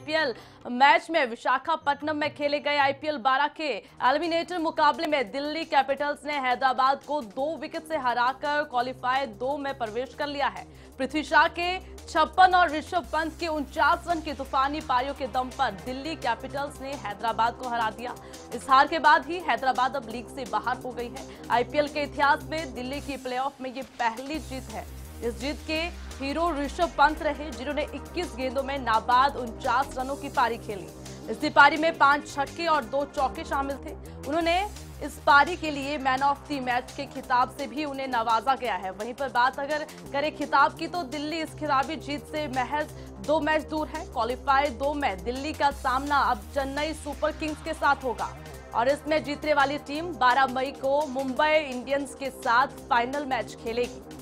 IPL match में विशाखापट्टनम में खेले गए आईपीएल 12 के एलिमिनेटर मुकाबले में दिल्ली कैपिटल्स ने हैदराबाद को दो विकेट से हराकर क्वालिफाई दो में प्रवेश कर लिया है। पृथ्वी शाह के छप्पन और ऋषभ पंत के उनचास रन की तूफानी पारियों के दम पर दिल्ली कैपिटल्स ने हैदराबाद को हरा दिया। इस हार के बाद ही हैदराबाद अब लीग से बाहर हो गई है। आईपीएल के इतिहास में दिल्ली की प्लेऑफ में ये पहली जीत है। इस जीत के हीरो ऋषभ पंत रहे, जिन्होंने 21 गेंदों में नाबाद उनचास रनों की पारी खेली। इस पारी में पाँच छक्के और दो चौके शामिल थे। उन्होंने इस पारी के लिए मैन ऑफ़ द मैच के खिताब से भी उन्हें नवाजा गया है। वहीं पर बात अगर करें खिताब की तो दिल्ली इस खिताबी जीत से महज दो मैच दूर है। क्वालिफाई दो में दिल्ली का सामना अब चेन्नई सुपर किंग्स के साथ होगा। और इसमें जीतने वाली टीम 12 मई को मुंबई इंडियंस के साथ फाइनल मैच खेलेगी।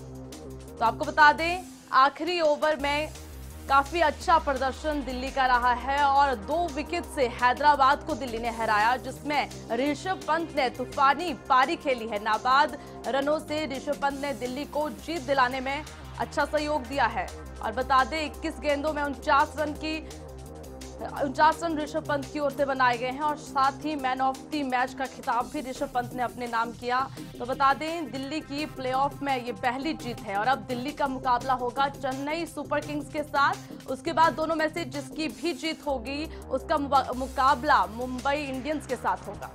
तो आपको बता दें, आखिरी ओवर में काफ़ी अच्छा प्रदर्शन दिल्ली का रहा है और दो विकेट से हैदराबाद को दिल्ली ने हराया, जिसमें ऋषभ पंत ने तूफानी पारी खेली है। नाबाद रनों से ऋषभ पंत ने दिल्ली को जीत दिलाने में अच्छा सहयोग दिया है। और बता दें 21 गेंदों में उनचास रन की उनचास रन ऋषभ पंत की ओर से बनाए गए हैं और साथ ही मैन ऑफ़ द मैच का खिताब भी ऋषभ पंत ने अपने नाम किया। तो बता दें, दिल्ली की प्लेऑफ में ये पहली जीत है और अब दिल्ली का मुकाबला होगा चेन्नई सुपर किंग्स के साथ। उसके बाद दोनों में से जिसकी भी जीत होगी, उसका मुकाबला मुंबई इंडियंस के साथ होगा।